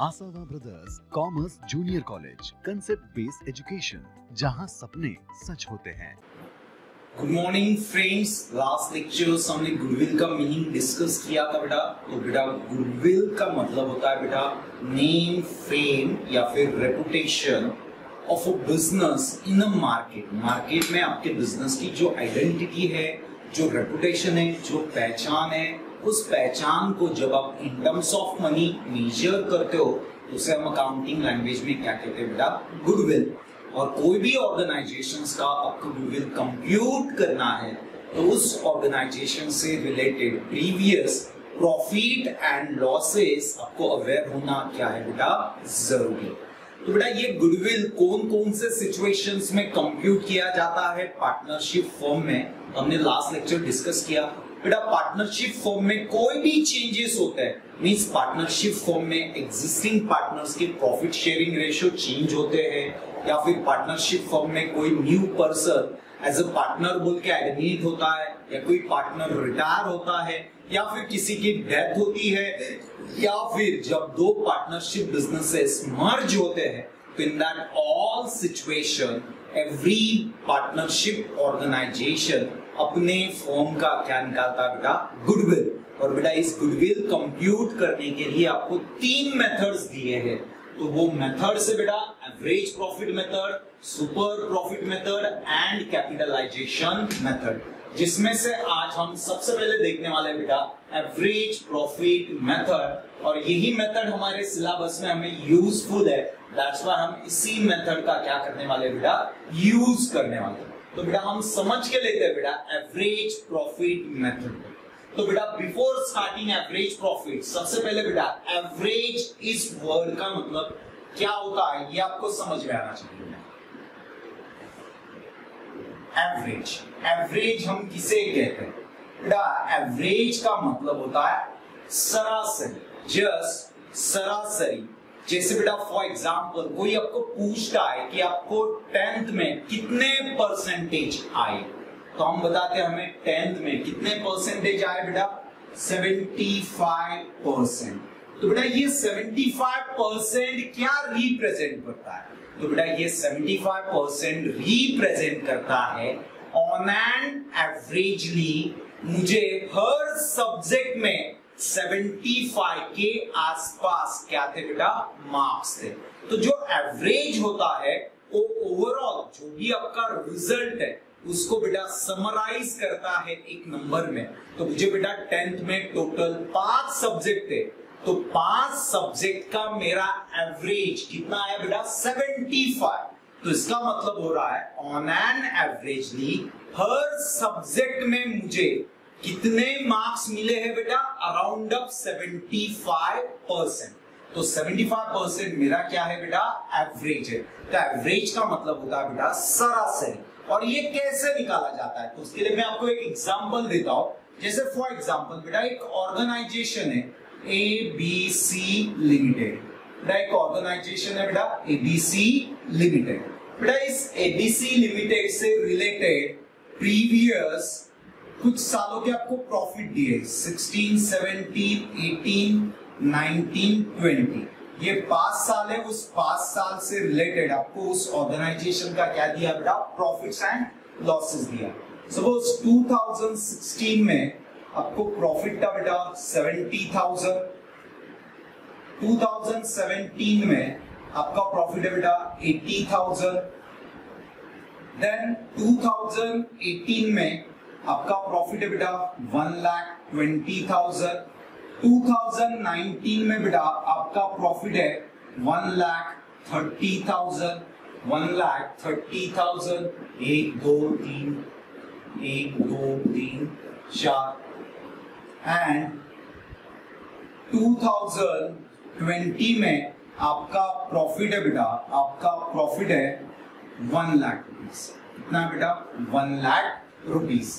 Asawa brothers, commerce, junior college concept based education जहाँ सपने सच होते हैं। Good morning friends last lectures हमने गुडविल का मीनिंग डिस्कस किया था बेटा। तो बेटा, गुडविल का मतलब होता है बेटा नेम फेम या फिर reputation of a business in a market market में आपके बिज़नेस की जो आइडेंटिटी है, जो रेपुटेशन है, जो पहचान है उस पहचान को जब आप in terms of money measure करते हो तो उसे हम अकाउंटिंग लैंग्वेज में क्या कहते हैं बेटा? गुडविल और कोई भी ऑर्गेनाइजेशन का आपको गुडविल कंप्यूट करना है तो उस ऑर्गेनाइजेशन से related previous profit and losses आपको अवेयर होना क्या है बेटा? ज़रूरी. तो बेटा, ये गुडविल कौन कौन से सिचुएशंस में कंप्यूट किया जाता है? पार्टनरशिप फॉर्म में. हमने लास्ट लेक्चर डिस्कस किया. बेटा पार्टनरशिप फॉर्म में कोई भी चेंजेस होते हैं मींस पार्टनरशिप फॉर्म में एग्जिस्टिंग पार्टनर्स के प्रॉफिट शेयरिंग रेशियो चेंज होते हैं, या फिर पार्टनरशिप फॉर्म में कोई new person as a partner बोल के एडमिट होता है, या कोई पार्टनर रिटायर होता है, या फिर किसी की डेथ होती है, या फिर जब दो पार्टनरशिप बिजनेसेस मर्ज होते हैं तो in that all situation every partnership organisation अपने फॉर्म का क्या निकालता है बेटा गुडविल और बेटा, इस गुडविल कंप्यूट करने के लिए आपको तीन मेथड्स दिए हैं। तो वो मेथड से बेटा average profit method super profit method and capitalisation method जिसमें से आज हम सबसे पहले देखने वाले हैं बेटा एवरेज प्रॉफिट मेथड और यही मेथड हमारे सिलेबस में हमें यूजफुल है। दैट्स व्हाई हम इसी मेथड का क्या करने वाले बेटा यूज़ करने वाले तो बेटा हम समझ के लेते हैं बेटा एवरेज प्रॉफिट मेथड तो बेटा बिफोर स्टार्टिंग एवरेज प्रॉफिट सबसे पहले बेटा एवरेज इस वर्ड का मतलब क्या होता है, ये आपको समझ में आना चाहिए। एवरेज एवरेज हम किसे कहते हैं? बेटा एवरेज का मतलब होता है सरासरी जस्ट सरासरी। जैसे बेटा फॉर एग्ज़ाम्पल कोई आपको पूछता है कि आपको टेंथ में कितने परसेंटेज आए? तो हम बताते हैं हमें टेंथ में कितने परसेंटेज आए बेटा? 75 परसेंट तो बेटा, ये 75 परसेंट क्या रिप्रेजेंट करता है? तो बेटा, ये 75 परसेंट रिप्रेजेंट करता है ऑन एन एवरेजली मुझे हर सब्जेक्ट में 75 के आसपास क्या थे बेटा? मार्क्स थे। तो जो एवरेज होता है, वो ओवरऑल जो भी आपका रिज़ल्ट है, उसको बेटा समराइज करता है एक नंबर में। तो मुझे बेटा टेंथ में टोटल पाँच सब्जेक्ट थे। तो पाँच सब्जेक्ट का मेरा एवरेज कितना है बेटा? 75 तो इसका मतलब हो रहा है ऑन एन एवरेजली हर सब्जेक्ट में मुझे कितने मार्क्स मिले हैं बेटा? अराउंड ऑफ़ 75 परसेंट तो 75 परसेंट मेरा क्या है बेटा? एवरेज है। तो एवरेज का मतलब होता है बेटा सरासरी। और ये कैसे निकाला जाता है? तो उसके लिए मैं आपको एक एग्जांपल देता हूँ। जैसे फॉर एग्जांपल बेटा एक ऑर्गेनाइजेशन है ए बी सी लिमिटेड बेटा एक ऑर्गेनाइजेशन है बेटा एबीसी लिमिटेड बेटा इस एबीसी लिमिटेड से रिलेटेड प्रीवियस कुछ सालों के आपको प्रॉफिट दिए। 16, 17, 18, 19, 20 ये पाँच साल है उस पाँच साल से रिलेटेड आपको उस ऑर्गेनाइजेशन का क्या दिया बेटा? प्रॉफिट्स एंड लॉसेस दिया। सपोज़ 2016 में आपको प्रॉफिट था बेटा 70,000 2017 में आपका प्रॉफिट है बेटा 80,000 देन 2018 में आपका प्रॉफिट बेटा one lakh twenty thousand two thousand nineteen में बेटा आपका प्रॉफिट है one lakh thirty thousand one lakh thirty thousand एक दो तीन, एक दो तीन, चार। एंड टू थाउज़ेंड ट्वेंटी में आपका प्रॉफिट है बेटा, आपका प्रॉफिट है वन लाख रुपीज़ कितना बेटा? वन लाख रुपीज़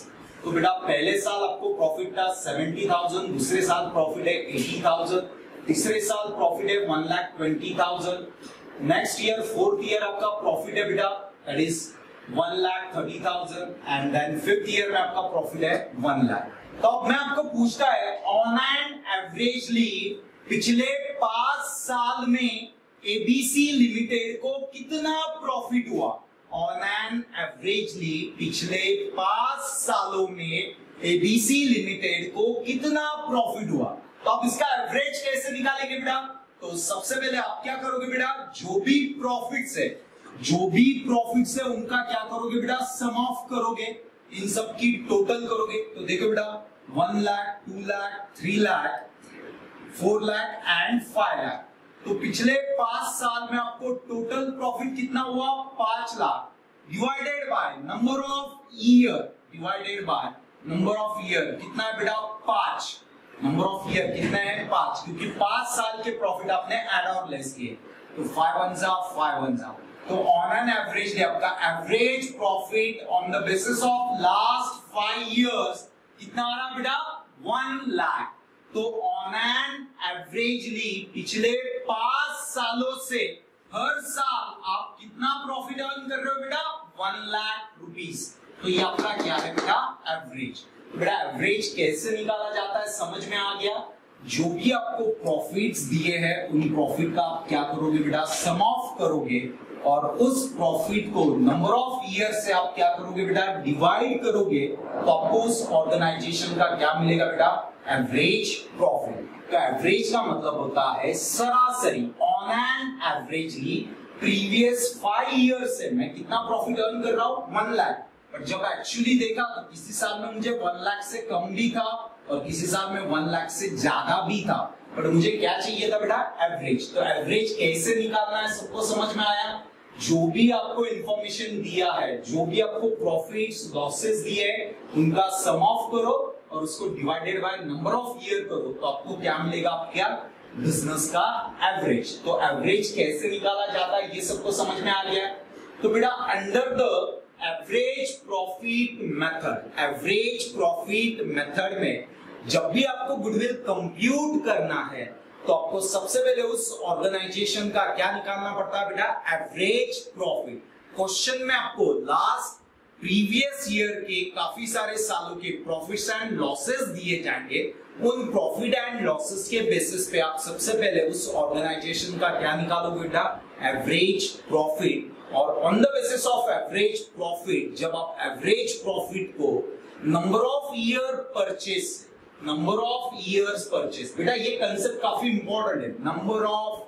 तो बेटा, पहले साल आपको प्रॉफिट था सेवेंटी थाउज़ेंड दूसरे साल प्रॉफिट है एटी थाउज़ेंड तीसरे साल प्रॉफिट है one lakh twenty thousand next year fourth year आपका प्रॉफिट है बेटा that is one lakh thirty thousand and then fifth year में आपका प्रॉफिट है वन लाख तो अब मैं आपको पूछता है ऑन एन एवरेजली पिछले पाँच साल में एबीसी लिमिटेड को कितना प्रॉफिट हुआ? ऑन एन एवरेजली पिछले पाँच सालों में एबीसी लिमिटेड को कितना प्रॉफिट हुआ? तो आप इसका एवरेज कैसे निकालेंगे बेटा? तो सबसे पहले आप क्या करोगे बेटा? जो भी प्रॉफिट है, जो भी प्रॉफिट है, उनका क्या करोगे बेटा? सम ऑफ़ करोगे। इन सब की टोटल करोगे। तो देखो बेटा one lakh two lakh three lakh four lakh and five lakh तो पिछले पाँच साल में आपको टोटल प्रॉफिट कितना हुआ? पाँच lakh. Divided by number of year divided by number of year कितना है बेटा? पाँच। नंबर ऑफ़ ईयर कितना है? पाँच। क्योंकि पाँच साल के प्रॉफिट आपने एड और लेस किए। तो फाइव वन जा फाइव वन जा तो ऑन एन एवरेज आपका average profit on the basis of last five years कितना आ रहा बेटा? वन लाख तो ऑन एन एवरेजली पिछले पाँच सालों से हर साल आप कितना प्रॉफिट अर्न कर रहे हो बेटा? वन लाख रुपीज़ तो ये आपका क्या है बेटा? एवरेज बेटा एवरेज कैसे निकाला जाता है? समझ में आ गया? जो भी आपको प्रॉफिट्स दिए हैं, उन प्रॉफिट का आप क्या करोगे बेटा? सम ऑफ़ करोगे। और उस प्रॉफिट को नंबर ऑफ़ ईयर से आप क्या करोगे बेटा? डिवाइड करोगे तो आपको उस ऑर्गेनाइजेशन का क्या मिलेगा बेटा? एवरेज प्रॉफिट तो एवरेज का मतलब होता है सरासरी on an averagely previous five year से मैं कितना प्रॉफिट अर्न कर रहा हूँ? वन लाख पर जब एक्चुअली देखा तो किसी साल में मुझे वन लाख से कम भी था और किसी साल में वन लाख से ज़्यादा भी था। पर मुझे क्या चाहिए था बेटा? एवरेज तो एवरेज कैसे निकालना है? सबको समझ में आया? जो भी आपको इंफॉर्मेशन दिया है, जो भी आपको प्रॉफिट्स लॉसेस दिए हैं, उनका सम ऑफ़ करो और उसको divided by number of year करो तो आपको क्या मिलेगा क्या बिज़नेस का एवरेज तो एवरेज कैसे निकाला जाता है, ये सबको समझ में आ गया तो बेटा under the average profit method average profit method में जब भी आपको गुडविल कंप्यूट करना है तो आपको सबसे पहले उस ऑर्गेनाइजेशन का क्या निकालना पड़ता है बेटा? एवरेज प्रॉफिट क्वेश्चन में आपको लास्ट प्रीवियस ईयर के काफ़ी सारे सालों के प्रॉफिट्स एंड लॉसेस दिए जाएँगे। उन प्रॉफिट एंड लॉसेस के बेसिस पे आप सबसे पहले उस ऑर्गेनाइजेशन का क्या निकालोगे बेटा? एवरेज प्रॉफिट और on the basis of average profit जब आप एवरेज प्रॉफिट को number of year purchase number of years purchase बेटा, ये कंसेप्ट काफ़ी इंपॉर्टेंट है. नंबर ऑफ़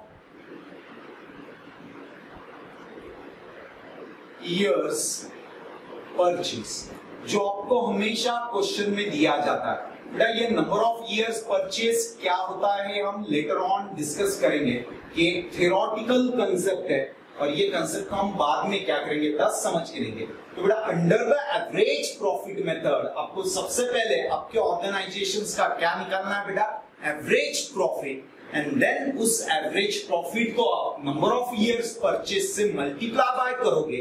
ईयर्स परचेस जो आपको हमेशा क्वेश्चन में दिया जाता है. बेटा, ये नंबर ऑफ़ ईयर्स परचेस क्या होता है हम लेटर ऑन डिस्कस करेंगे कि थियोरटिकल कंसेप्ट है और ये कंसेप्ट हम बाद में क्या करेंगे? दस समझ के लेंगे. तो बेटा under the average profit method. आपको सबसे पहले आपके ऑर्गेनाइजेशन का क्या निकालना है बेटा? Average profit. एंड देन उस एवरेज प्रॉफिट को आप नंबर ऑफ़ इयर्स परचेस से मल्टीप्लाई बाय करोगे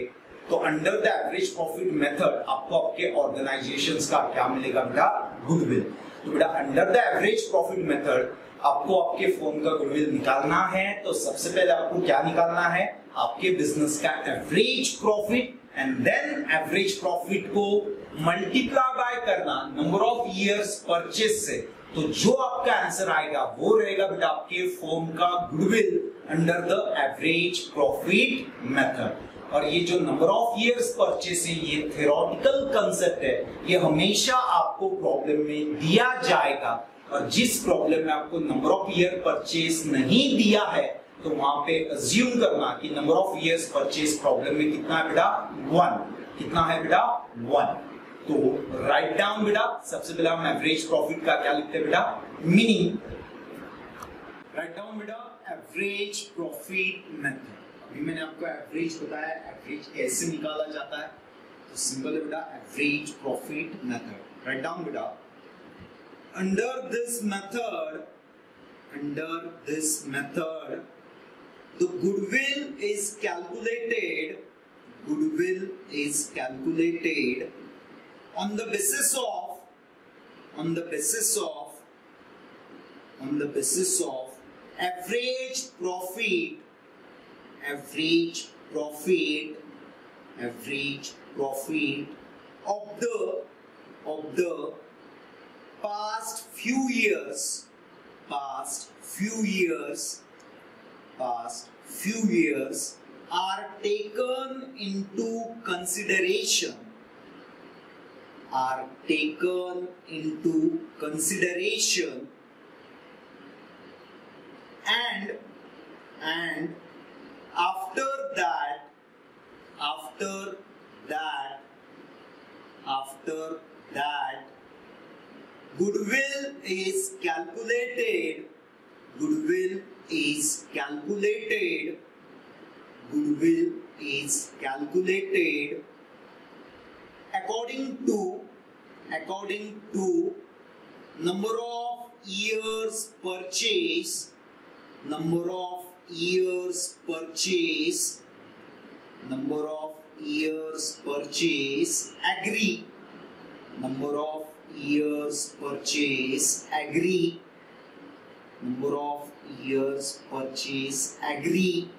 तो under the average profit method आपको आपके ऑर्गेनाइजेशन का क्या मिलेगा बेटा? गुडविल तो बेटा under the average profit method आपको आपके फ़ोन का गुडविल निकालना है तो सबसे पहले आपको क्या निकालना है? आपके बिज़नेस का average profit and then average profit को मल्टीप्लाई करना नंबर ऑफ़ इयर्स परचेस से तो जो आपका आंसर आएगा, वो रहेगा बेटा आपके फॉर्म का goodwill under the average profit method और ये जो नंबर ऑफ़ इयर्स परचेस है, ये थेरोटिकल कंसेप्ट है, ये हमेशा आपको प्रॉब्लम में दिया जाएगा। और जिस प्रॉब्लम में आपको नंबर ऑफ़ ईयर परचेस नहीं दिया है तो वहाँ पे अज्यूम करना कि number of years purchase problem में कितना है बेटा? वन कितना है बेटा? वन तो राइट डाउन बेटा, सबसे पहले हम एवरेज प्रॉफिट का क्या लिखते हैं बेटा? मीनिंग राइट डाउन बेटा एवरेज प्रॉफिट मेथड अभी मैंने आपको एवरेज बताया एवरेज कैसे निकाला जाता है? तो सिंपल है बेटा average profit method write down बेटा under this method under this method the goodwill is calculated goodwill is calculated on the basis of on the basis of on the basis of average profit average profit average profit of the of the past few years past few years, past few years are taken into consideration. Are taken into consideration. And and after that after that after that goodwill is calculated goodwill is calculated. Goodwill is calculated according to according to number of years purchase number of years purchase number of years purchase agree. Number of years purchase agree. Number of years purchase agree?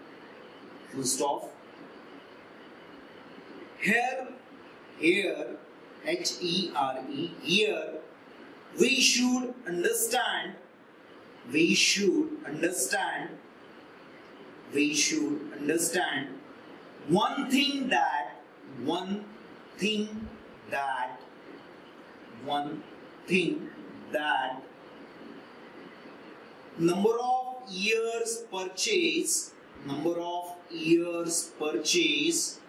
Full stop. Here here h e r e here we should understand we should understand we should understand one thing that one thing that one thing that number of years purchase number of years purchase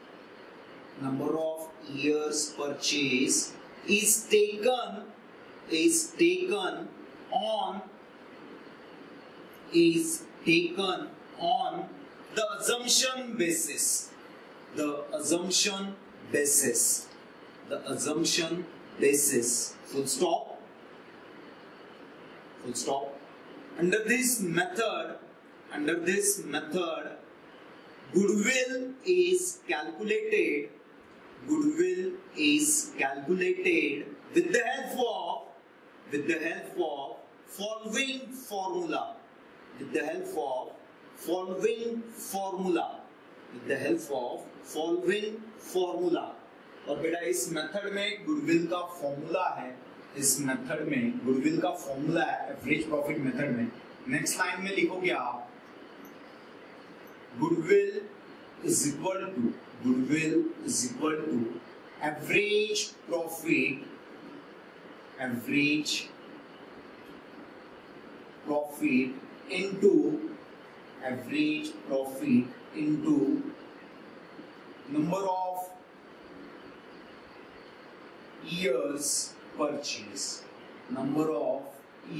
number of years purchase is taken is taken on is taken on the assumption basis. The assumption basis. The assumption basis. Full stop. Full stop under this method under this method goodwill is calculated goodwill is calculated with the help of with the help of following formula with the help of following formula with the help of following formula और बेटा इस method में goodwill का formula है इस method में, goodwill का formula है एवरेज प्रॉफिट मेथड में। नेक्स्ट लाइन में लिखोगे आप, goodwill is equal to goodwill is equal to average profit average profit into average profit into number of years purchase. Number of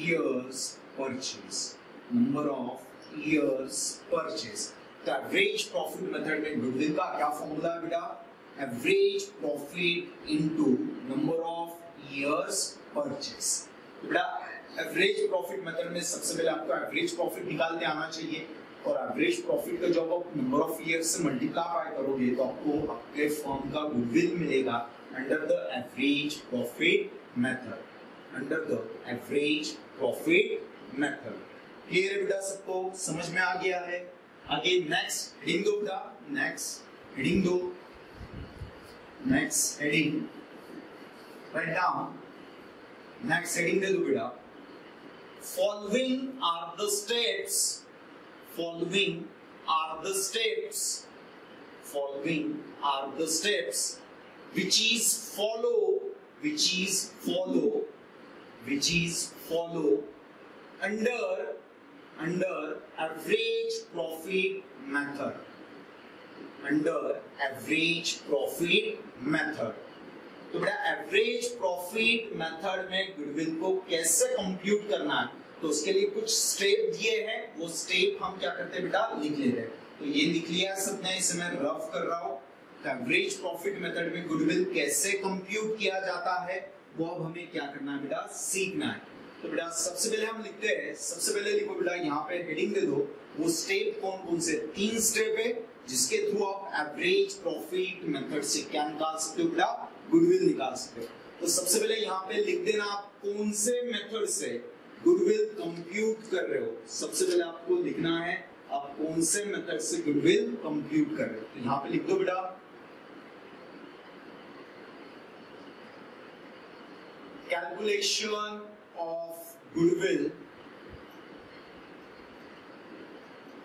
years purchase. Number of years purchase. तो average profit method में goodwill का क्या formula है बेटा? Average profit into number of years purchase बेटा average profit method में सबसे पहले आपको एवरेज प्रॉफिट निकालते आना चाहिए। और एवरेज प्रॉफिट का जब आप नंबर ऑफ़ इयर्स से मल्टीप्लाई करोगे तो आपको आपके फर्म का गुडविल मिलेगा। Under the average profit method under the average profit method clear बेटा सबको? समझ में आ गया है? आगे नेक्स्ट हेडिंग दो बेटा. नेक्स्ट हेडिंग दो. Next heading write down next heading दे दो बेटा. Following are the steps following are the steps following are the steps which is follow which is follow, which is follow. Under under average profit method. Under average profit method. तो बेटा average profit method में goodwill को कैसे compute करना है? तो उसके लिए कुछ स्टेप दिए हैं। वो स्टेप हम क्या करते हैं बेटा? लिख लेते हैं। तो ये लिख लिया सबने, इसे मैं रफ कर रहा हूँ। एवरेज प्रॉफिट मेथड में गुडविल कैसे कंप्यूट किया जाता है, वो अब हमें क्या करना है बेटा? सीखना है। तो बेटा, सबसे पहले हम लिखते हैं, सबसे पहले लिखो बेटा, यहाँ पे हेडिंग दे दो। वो स्टेप कौन कौन से? तीन स्टेप है, जिसके थ्रू आप एवरेज प्रॉफिट मेथड से क्या निकाल सकते हो बेटा? गुडविल निकाल सकते हो। तो सबसे पहले यहाँ पे लिख देना आप कौन से मेथड से गुडविल कंप्यूट कर रहे हो। सबसे पहले आपको लिखना है, आप कौन से मेथड से गुडविल कंप्यूट कर रहे हो। तो यहाँ पे लिख दो बेटा calculation of goodwill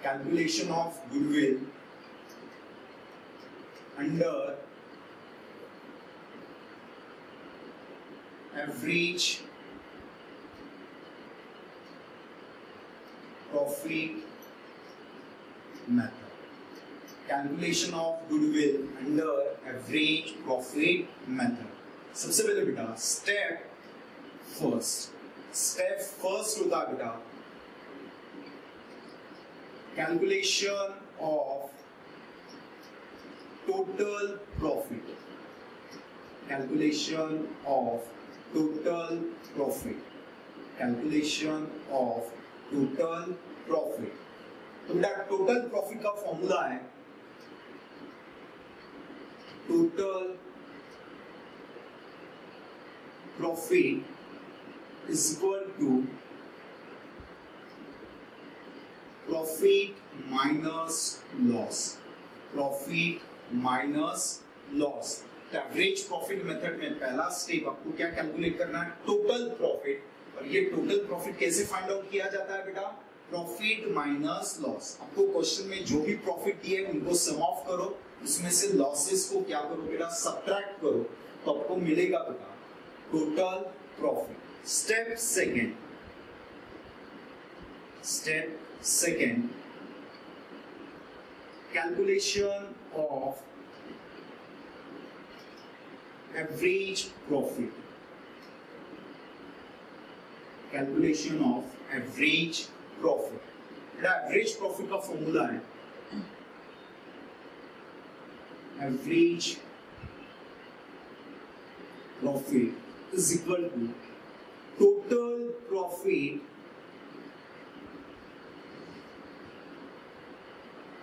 calculation of goodwill under average profit method calculation of goodwill under average profit method सबसे पहले बेटा स्टेप फ़र्स्ट स्टेप फ़र्स्ट होता है बेटा calculation of total profit calculation of total profit calculation of total profit तो बेटा total profit का formula है total profit is equal to profit minus loss profit minus loss average profit method में पहला step आपको क्या कैलकुलेट करना है? टोटल प्रॉफिट और ये टोटल प्रॉफिट कैसे फाइंड आउट किया जाता है बेटा? प्रॉफिट माइनस लॉस आपको क्वेश्चन में जो भी प्रॉफिट दिए उनको सम ऑफ़ करो। उसमें से लॉसेस को क्या करो बेटा? सब्ट्रैक्ट करो। तो आपको मिलेगा बेटा। Total profit step second step second calculation of average profit calculation of average profit average profit का फॉर्मूला है average profit is equal to total profit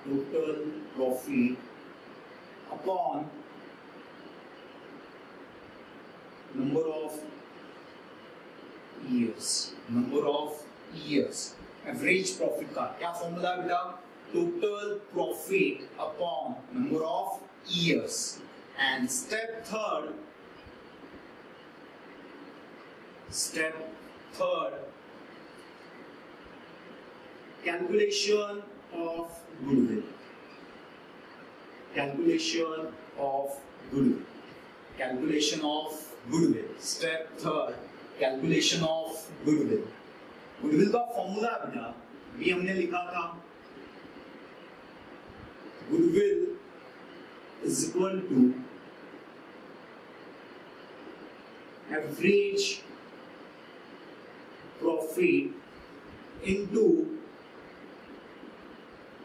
total profit upon number of years number of years average profit का क्या formula है बेटा total profit upon number of years and step third step third calculation of goodwill calculation of goodwill calculation of goodwill step third calculation of goodwill goodwill का formula बेटा भी हमने लिखा था goodwill is equal to average profit into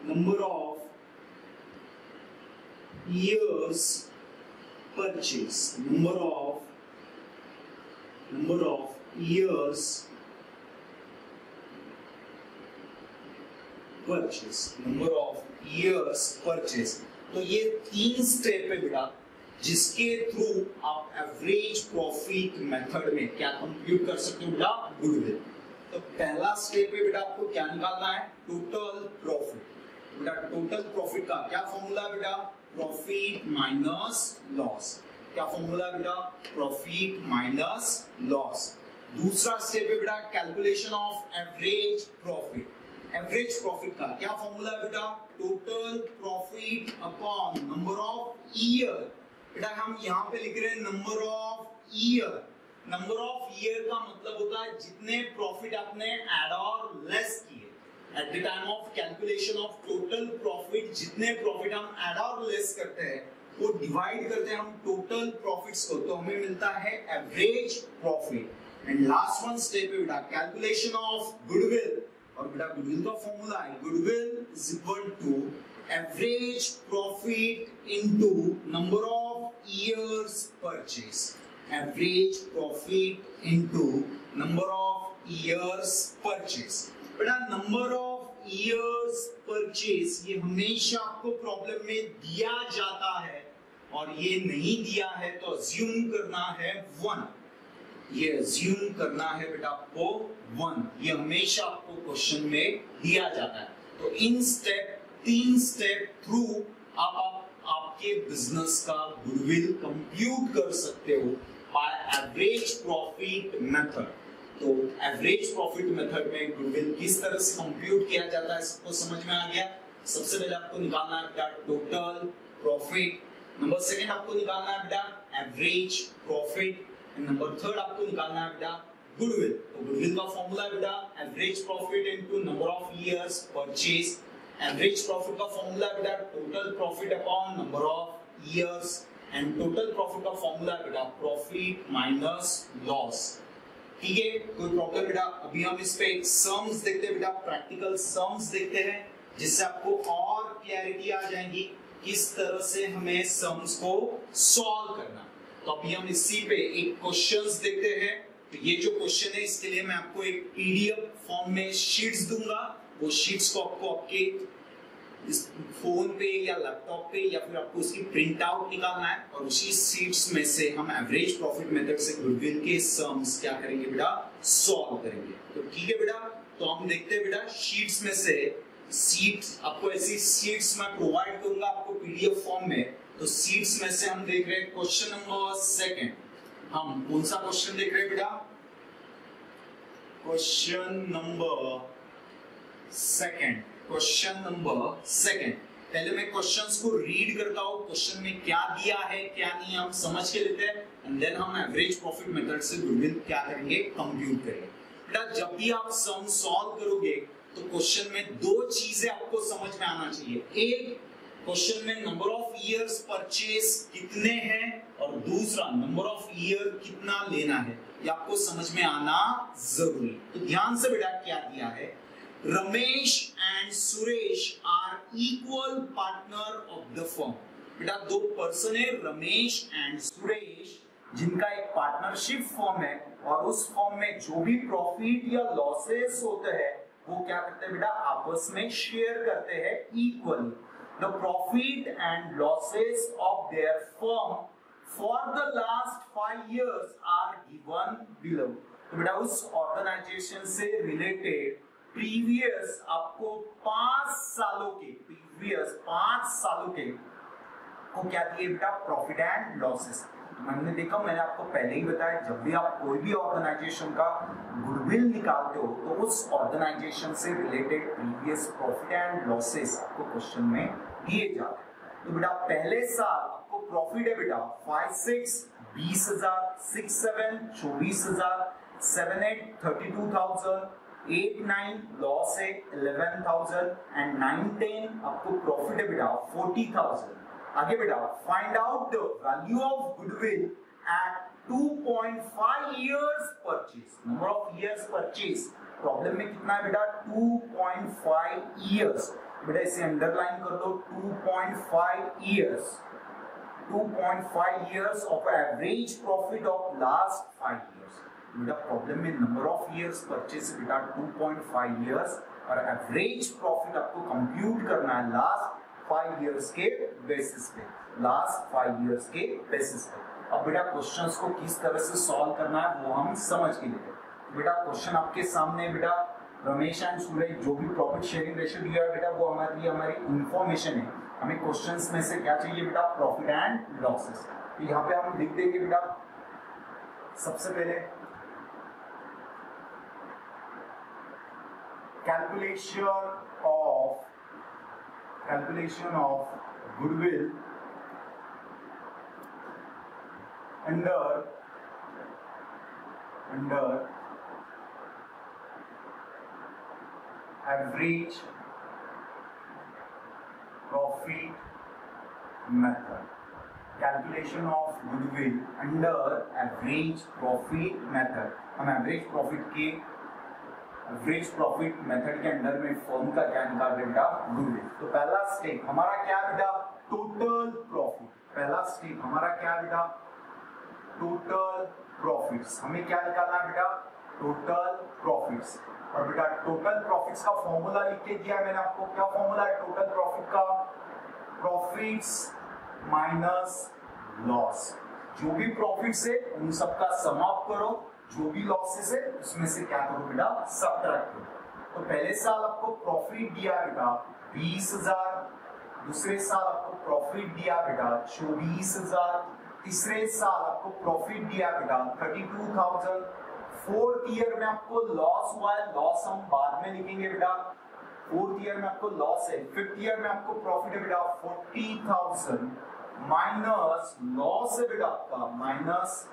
number of years purchase number of number of years purchase number of years purchase तो ये तीन step है बेटा जिसके थ्रू आप एवरेज प्रॉफिट मेथड में क्या कंप्यूट कर सकते हो बेटा गुडविल तो पहला स्टेप है बेटा आपको क्या निकालना है? टोटल प्रॉफिट बेटा टोटल प्रॉफिट का क्या फॉर्मूला बेटा? प्रॉफिट माइनस लॉस क्या फॉर्मूला बेटा? प्रॉफिट माइनस लॉस दूसरा स्टेप है बेटा calculation of average profit average profit का क्या फॉर्मूला है बेटा? Total profit upon number of year बेटा हम यहाँ पे लिख रहे हैं number of year number of year का मतलब होता है जितने प्रॉफिट आपने एड और लेस किए। At the time of calculation of total profit जितने प्रॉफिट हम एड और लेस करते हैं, वो डिवाइड करते हैं हम टोटल प्रॉफिट्स को तो हमें मिलता है average profit and last one step है बेटा कैलकुलेशन ऑफ़ गुडविल और बेटा गुडविल का फॉर्मूला है goodwill is equal to average profit into number of years purchase average profit into number of years purchase बेटा नंबर ऑफ़ इयर्स परचेज ये हमेशा आपको प्रॉब्लम में दिया जाता है और ये नहीं दिया है तो अज्यूम करना है वन ये अज्यूम करना है बेटा आपको वन ये हमेशा आपको क्वेश्चन में दिया जाता है। तो इन स्टेप तीन स्टेप थ्रू आप, आप आपके बिज़नेस का गुडविल कंप्यूट कर सकते हो। बाय एवरेज प्रॉफिट मेथड तो एवरेज प्रॉफिट मेथड में गुडविल किस तरह से कंप्यूट किया जाता है, सबको समझ में आ गया? सबसे पहले आपको निकालना है बेटा टोटल प्रॉफिट नंबर सेकंड आपको निकालना है बेटा एवरेज प्रॉफिट नंबर थर्ड आपको निकालना है बेटा गुडविल तो गुडविल का फॉर्मूला बेटा average profit into number of years purchase average profit का फॉर्मूला बेटा total profit upon number of years and total profit का फॉर्मूला बेटा प्रॉफिट माइनस लॉस ठीक है? कोई प्रॉब्लम बेटा? अभी हम इस पे सम्स देखते हैं बेटा प्रैक्टिकल सम्स देखते हैं, जिससे आपको और क्लैरिटी आ जाएगी किस तरह से हमें सम्स को सॉल्व करना। तो अभी हम इसी पे एक क्वेश्चंस देखते हैं। तो ये जो क्वेश्चन है, इसके लिए मैं आपको एक पीडीएफ फॉर्म में शीट्स दूँगा। वो शीट्स को आपको आपके इस फ़ोन पे या लैपटॉप पे या फिर आपको उसकी प्रिंट आउट निकालना है और उसी सीट्स में से हम एवरेज प्रॉफिट मेथड से गुडविल के सम्स क्या करेंगे बेटा? सॉल्व करेंगे। तो ठीक है बेटा? तो हम देखते हैं बेटा शीट्स में से सीट आपको ऐसी सीट्स मैं प्रोवाइड करूँगा आपको पीडीएफ फॉर्म में। तो सीट्स में से हम देख रहे हैं क्वेश्चन नंबर सेकंड हम कौन सा क्वेश्चन देख रहे हैं बेटा? Question number second question number second पहले मैं क्वेश्चंस को रीड करता हूँ क्वेश्चन में क्या दिया है, क्या नहीं, हम समझ के लेते हैं एंड देन हम एवरेज प्रॉफिट मेथड से गुडविल क्या करेंगे कंप्यूट करेंगे। बेटा, जब भी आप सम सॉल्व करोगे तो क्वेश्चन में दो चीज़ें आपको समझ में आना चाहिए। एक क्वेश्चन में नंबर ऑफ़ इयर्स परचेज कितने हैं, और दूसरा नंबर ऑफ़ ईयर कितना लेना है, ये आपको समझ में आना ज़रूरी तो ध्यान से बेटा, क्या दिया है? Ramesh and Suresh are equal partner of the firm बेटा, दो पर्सन है, रमेश एंड सुरेश जिनका एक पार्टनरशिप फॉर्म है और उस फॉर्म में जो भी प्रॉफिट या लॉसेस होते हैं, वो क्या करते हैं बेटा, आपस में शेयर करते हैं equally the profit and losses of their firm for the last five years are given below तो बेटा, उस ऑर्गेनाइजेशन से रिलेटेड प्रीवियस आपको पाँच सालों के, प्रीवियस पाँच सालों के को क्या दिए बेटा? प्रॉफिट एंड लॉसेस हमने देखा, मैंने आपको पहले ही बताया, जब भी आप कोई भी ऑर्गेनाइजेशन का गुडविल निकालते हो तो उस ऑर्गेनाइजेशन से related previous profit and losses आपको क्वेश्चन में दिए जाते हैं। तो बेटा, पहले साल आपको प्रॉफिट है बेटा फाइव सिक्स बीस हज़ार सिक्स सेवन चौबीस हज़ार seven eight thirty two thousand eight nine loss है eleven thousand and nine ten आपको प्रॉफिट है बेटा फोर्टी थाउज़ेंड आगे बेटा find out the value of goodwill at 2.5 years purchase number of years purchase problem में कितना है बेटा 2.5 इयर्स बेटा इसे अंडरलाइन कर दो. 2.5 years 2.5 years of average profit of last 5 years बेटा प्रॉब्लम में नंबर ऑफ़ इयर्स परचेज बेटा 2.5 इयर्स और एवरेज प्रॉफिट आपको कंप्यूट करना है लास्ट फाइव इयर्स के बेसिस पे। लास्ट फाइव इयर्स के बेसिस पे। अब बेटा क्वेश्चंस को किस तरह से सॉल्व करना है, वो हम समझ के लिए। बेटा क्वेश्चन आपके सामने बेटा। रमेश एंड सूरज, जो भी प्रॉफिट शेयरिंग रेशियो दिया है बेटा, वो हमारे लिए हमारी इंफॉर्मेशन है। हमें क्वेश्चंस में से क्या चाहिए बेटा? प्रॉफिट एंड लॉसेस यहाँ पे हम लिख देंगे बेटा। सबसे पहले calculation of calculation of goodwill under under average profit method calculation of goodwill under average profit method हम एवरेज प्रॉफिट के एवरेज प्रॉफिट मेथड के अंडर में फर्म का क्या निकाल बेटा? गुडविल तो पहला स्टेप हमारा क्या बेटा? टोटल प्रॉफिट पहला स्टेप हमारा क्या बेटा? टोटल प्रॉफिट्स हमें क्या निकालना बेटा? टोटल प्रॉफिट्स और बेटा टोटल प्रॉफिट्स का फॉर्मूला लिख के दिया मैंने आपको। क्या फॉर्मूला है टोटल प्रॉफिट का? प्रॉफिट्स माइनस लॉस जो भी प्रॉफिट्स है, उन सबका समाप्त करो। जो भी लॉसेस है, उसमें से क्या करो बेटा? सब करो तो पहले साल आपको प्रॉफिट दिया बेटा, बीस हज़ार, दूसरे साल आपको प्रॉफिट दिया बेटा चौबीस हज़ार, तीसरे साल आपको प्रॉफिट दिया बेटा thirty two thousand fourth year में आपको लॉस हुआ है लॉस हम बाद में लिखेंगे बेटा। फोर्थ ईयर में आपको लॉस है फिफ्थ ईयर में आपको प्रॉफिट है बेटा फोर्टी थाउज़ेंड माइनस लॉस है बेटा आपका माइनस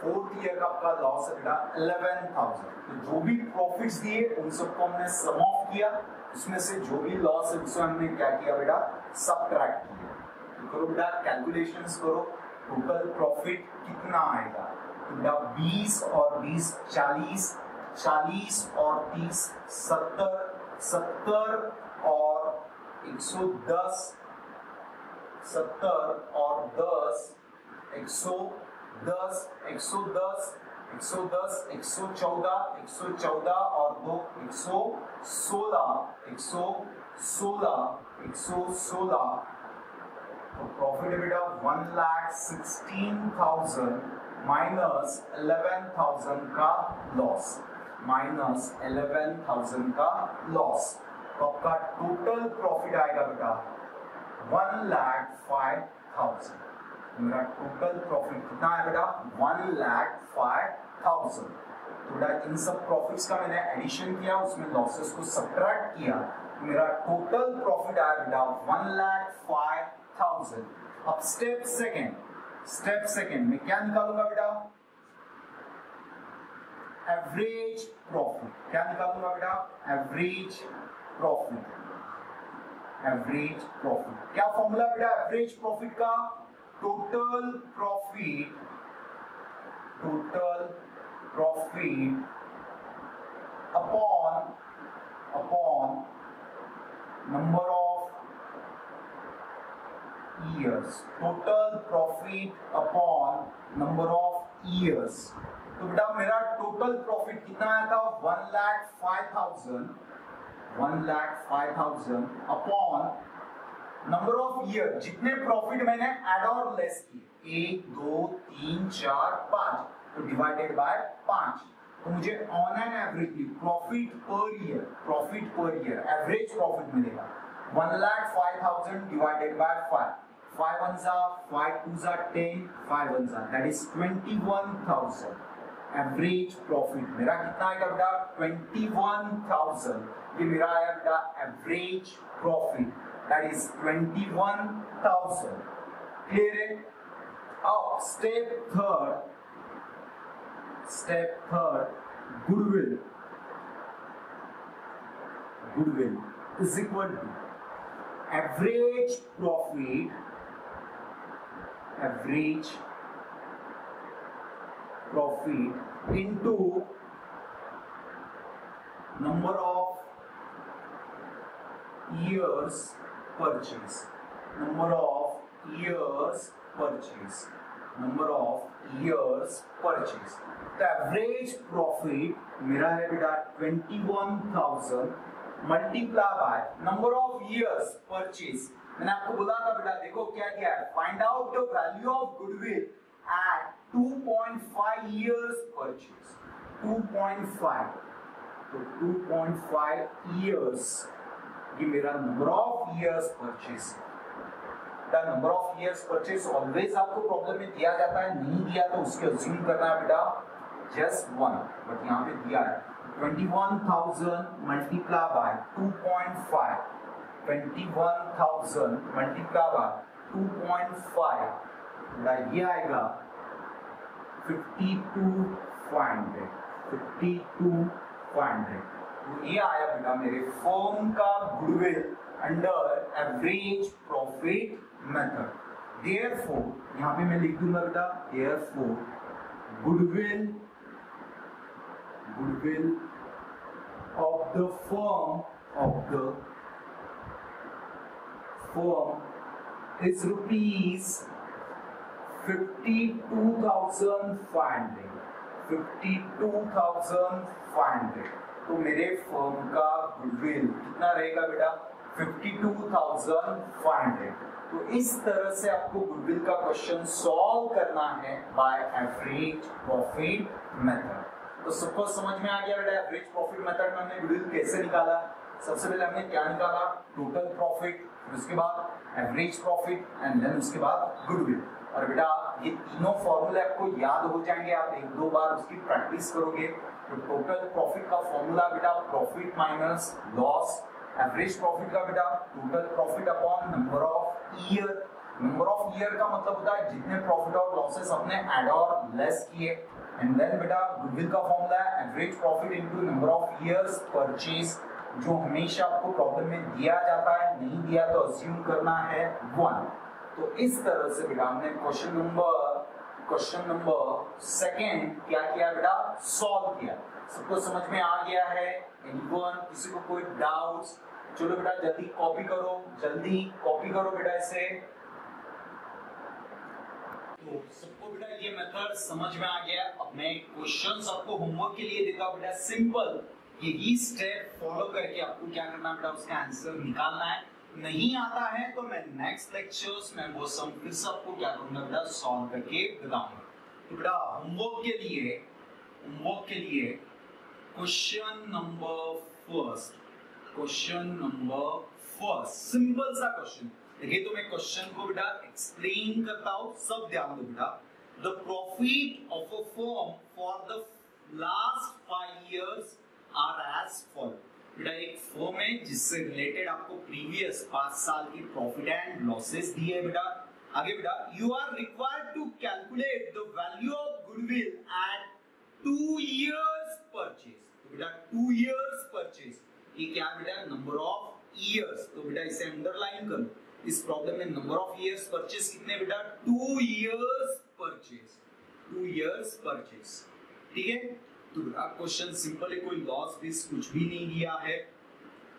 फोर्थ ईयर का आपका लॉस है इलेवन थाउज़ेंड तो जो भी प्रॉफिट्स दिए, उन सबको हमने सम ऑफ़ किया। उसमें से जो भी लॉस है, उसमें हमने क्या किया बेटा? सब्ट्रैक्ट किया। तो करो बेटा कैलकुलेशंस करो टोटल प्रॉफिट कितना आएगा? तो बेटा बीस और बीस चालीस चालीस और तीस, सत्तर सत्तर और एक सौ दस, सत्तर और दस, एक सौ दस, एक सौ दस, एक सौ दस, एक सौ चौदह, एक सौ चौदह और दो, एक सौ सोलह, एक सौ सोलह, एक सौ सोलह। तो प्रॉफिट बेटा one lakh sixteen thousand minus eleven thousand का लॉस माइनस इलेवन थाउज़ेंड का लॉस तो आपका टोटल प्रॉफिट आएगा बेटा वन लाख फाइव थाउज़ेंड मेरा टोटल प्रॉफिट कितना है बेटा? वन लाख फाइव थाउज़ेंड तो बेटा, इन सब प्रॉफिट्स का मैंने एडिशन किया, उसमें लॉसेस को सब्ट्रैक्ट किया तो मेरा टोटल प्रॉफिट आया बेटा वन लाख फाइव थाउज़ेंड अब स्टेप सेकेंड स्टेप सेकेंड में क्या निकालूँगा बेटा? एवरेज प्रॉफिट क्या निकालूँगा बेटा? एवरेज प्रॉफिट एवरेज प्रॉफिट क्या फॉर्मूला बेटा? एवरेज प्रॉफिट का? Total profit total profit upon upon number of years. Total profit upon number of years. तो बेटा मेरा टोटल प्रॉफिट कितना आया था? One lakh five thousand one lakh five thousand upon number of year जितने profit मैंने add और less किए, एक, दो, तीन, चार, पाँच तो डिवाइडेड बाय पाँच। तो मुझे on an average profit per year profit per year average profit मिलेगा। One lakh five thousand divided by five five one जा फाइव टू जा टेन फाइव वन जा that is twenty one thousand average profit मेरा कितना आएगा बेटा? Twenty one thousand ये मेरा आया बेटा average profit that is 21,000. Clear it? Now, step third, step third, goodwill. Goodwill is equal to average profit, average profit into number of years purchase number of years purchase number of years purchase the average profit, मेरा है बेटा 21000 multiply by number of years purchase मैंने आपको बोला था बेटा, देखो क्या क्या है। Find out the value of goodwill at 2.5 years purchase 2.5 तो 2.5 इयर्स ये मेरा number of years purchase the number of years purchase always आपको प्रॉब्लम में दिया जाता है नहीं दिया तो उसके अज्यूम करना है बेटा। जस्ट वन बट यहाँ पे दिया है। 21,000 multiply by 2.5 21,000 multiply by 2.5 बेटा ये आएगा 52,500 52,500 तो ये आया बेटा मेरे फर्म का goodwill under average profit method therefore यहाँ पे मैं लिख दूँगा बेटा therefore goodwill goodwill of the firm of the firm is rupees 52,500 52,500 तो मेरे फर्म का गुडविल कितना रहेगा बेटा? 52,500 तो इस तरह से आपको गुडविल का क्वेश्चन सॉल्व करना है बाय एवरेज प्रॉफिट मेथड तो सबको समझ में आ गया बेटा? एवरेज प्रॉफिट मेथड में हमने गुडविल कैसे निकाला? सबसे पहले हमने क्या निकाला? टोटल प्रॉफिट उसके बाद एवरेज प्रॉफिट एंड देन उसके बाद गुडविल और बेटा ये तीनों फॉर्मूले आपको याद हो जाएँगे आप एक दो बार उसकी प्रैक्टिस करोगे। तो टोटल प्रॉफिट का फॉर्मूला बेटा profit minus loss average profit का बेटा total profit upon number of year number of year का मतलब होता है जितने प्रॉफिट और लॉसेस अपने ऐड और लेस किए। एंड देन बेटा गुडविल का फॉर्मूला है average profit into number of years purchase जो हमेशा आपको प्रॉब्लम में दिया जाता है, नहीं दिया तो अज्यूम करना है वन तो इस तरह से बेटा हमने question number question number second क्या किया बेटा? सॉल्व किया। सबको समझ में आ गया है? एनीवन किसी को कोई डाउट्स चलो बेटा, जल्दी कॉपी करो, जल्दी कॉपी करो बेटा इसे। तो सबको बेटा ये मेथड समझ में आ गया। अब मैं क्वेश्चंस आपको होमवर्क के लिए देता हूँ बेटा। सिंपल यही स्टेप फॉलो करके आपको क्या करना बेटा? उसका आंसर निकालना है। नहीं आता है तो मैं नेक्स्ट लेक्चर्स में वो सम फिर से आपको क्या करूँगा? सॉल्व करके बताऊँगा। तो बेटा होमवर्क के लिए होमवर्क के लिए question number first question number first simple सा क्वेश्चन देखिए तो मैं क्वेश्चन को बेटा एक्सप्लेन करता हूँ, सब ध्यान दो बेटा। The profit of a firm for the last five years are as follow बेटा एक फर्म है जिससे रिलेटेड आपको प्रीवियस पाँच साल की प्रॉफिट एंड लॉसेस दी है बेटा। आगे बेटा you are required to calculate the value of goodwill at two years purchase तो बेटा टू इयर्स परचेज ये क्या बेटा? नंबर ऑफ़ इयर्स तो बेटा, इसे अंडरलाइन करो। इस प्रॉब्लम में नंबर ऑफ़ इयर्स परचेस कितने बेटा? Two years purchase two years purchase ठीक है? तो क्वेश्चन सिंपल है, कोई लॉस दिस कुछ भी नहीं दिया है।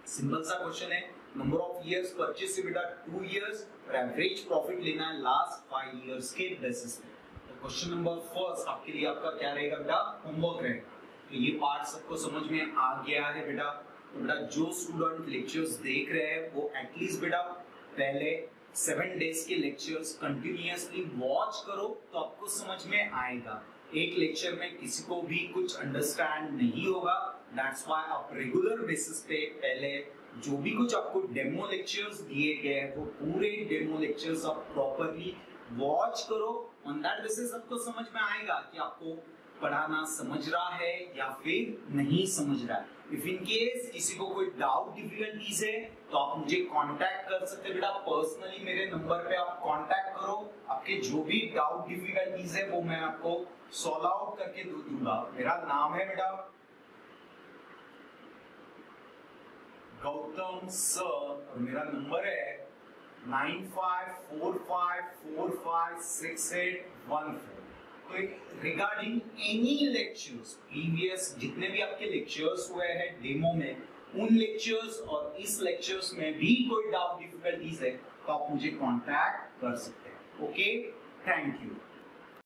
सिंपल सा क्वेश्चन है नंबर ऑफ़ इयर्स परचेस से बेटा टू इयर्स और एवरेज प्रॉफिट लेना है लास्ट फाइव इयर्स के बेसिस पे। तो क्वेश्चन नंबर फ़र्स्ट आपके लिए आपका क्या रहेगा बेटा? होमवर्क रहेगा। तो ये पार्ट सबको समझ में आ गया है बेटा। तो बेटा, जो स्टूडेंट लेक्चर्स देख रहे हैं, वो एटलीस्ट बेटा पहले सेवन डेज़ के लेक्चर्स कंटिन्यूअसली वॉच करो तो आपको समझ में आएगा। एक लेक्चर में किसी को भी कुछ अंडरस्टैंड नहीं होगा। दैट्स व्हाई आप रेगुलर बेसिस पे पहले जो भी कुछ आपको डेमो लेक्चर्स दिए गए हैं, वो पूरे डेमो लेक्चर्स आप प्रॉपरली वॉच करो। ऑन दैट बेसिस आपको समझ में आएगा कि आपको पढ़ाना समझ रहा है या फिर नहीं समझ रहा है। इफ़ इन केस किसी को कोई डाउट डिफिकल्टीज है तो आप मुझे कांटेक्ट कर सकते बेटा। पर्सनली मेरे नंबर पे आप कांटेक्ट करो। आपके जो भी डाउट डिफिकल्टीज है, वो मैं आपको सॉल्व आउट करके दे दूँगा। मेरा नाम है बेटा गौतम सर। और मेरा नंबर है nine five four five four five six eight one four तो रिगार्डिंग एनी लेक्चर्स प्रीवियस जितने भी आपके लेक्चर्स हुए हैं डेमो में उन लेक्चर्स और इस लेक्चर्स में भी कोई डाउट डिफिकल्टीज है तो आप मुझे कॉन्टैक्ट कर सकते हैं। Okay thank you